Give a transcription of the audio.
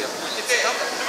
やって。